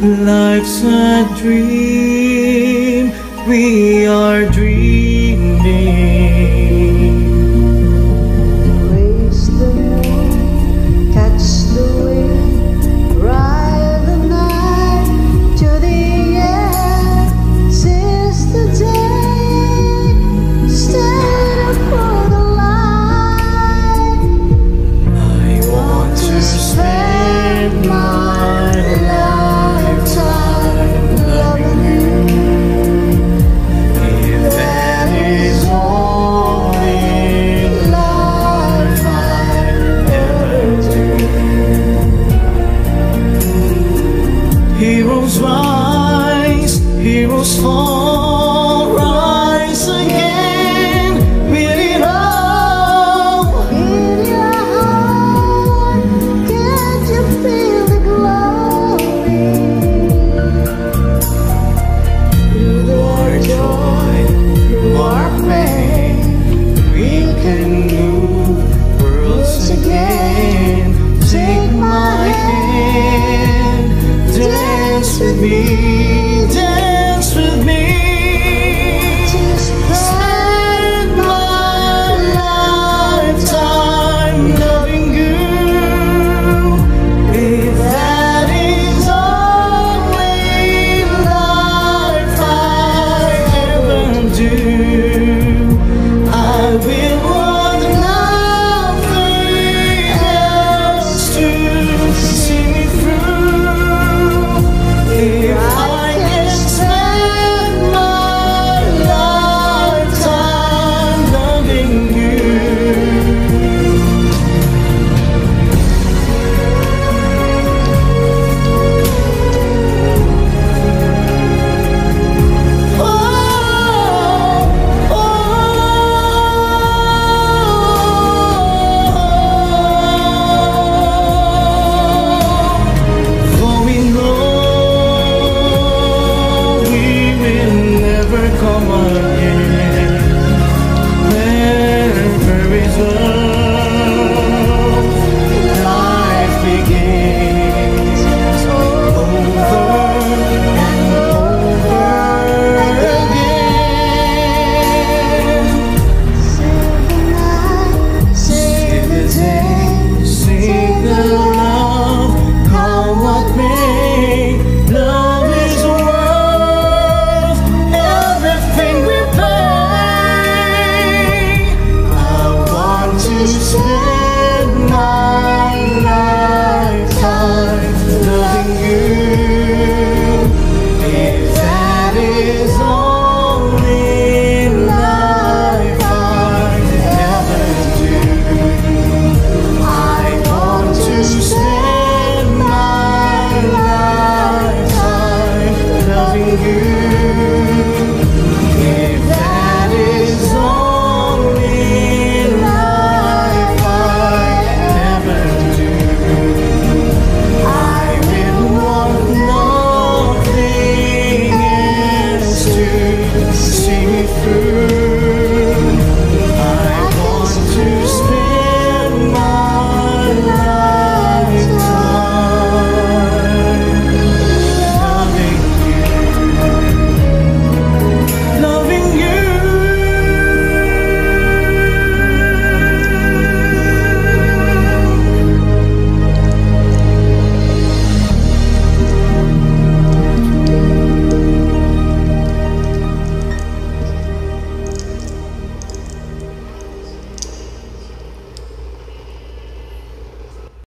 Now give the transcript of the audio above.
Life's a dream, we. heroes fall.